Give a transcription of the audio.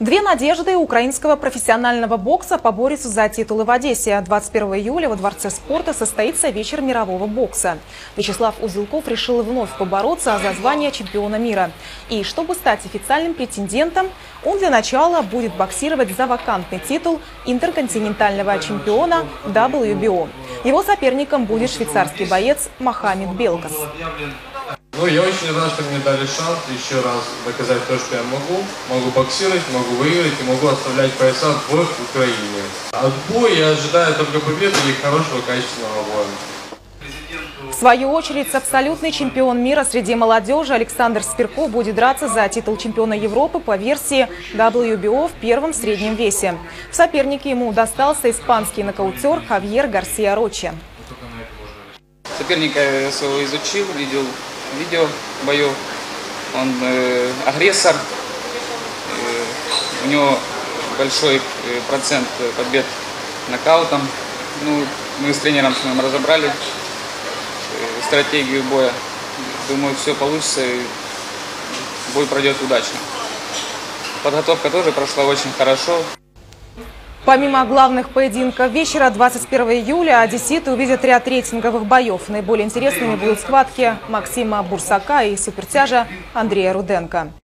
Две надежды украинского профессионального бокса поборются за титулы в Одессе. 21 июля во Дворце спорта состоится вечер мирового бокса. Вячеслав Узелков решил вновь побороться за звание чемпиона мира. И чтобы стать официальным претендентом, он для начала будет боксировать за вакантный титул интерконтинентального чемпиона WBO. Его соперником будет швейцарский боец Мохаммед Белкас. Ну, я очень рад, что мне дали шанс еще раз доказать то, что я могу. Могу боксировать, могу выиграть и могу оставлять пояса в Украине. От боя я ожидаю только победы и хорошего качественного боя. В свою очередь, абсолютный чемпион мира среди молодежи Александр Спирко будет драться за титул чемпиона Европы по версии WBO в первом среднем весе. В сопернике ему достался испанский нокаутер Хавьер Гарсия Рочи. Соперника своего изучил, видел видео боев. Он э, агрессор, э, у него большой э, процент побед нокаутом. Ну, мы с тренером с ним разобрали э, стратегию боя. Думаю, все получится и бой пройдет удачно. Подготовка тоже прошла очень хорошо. Помимо главных поединков вечера 21 июля одесситы увидят ряд рейтинговых боев. Наиболее интересными будут схватки Максима Бурсака и супертяжа Андрея Руденко.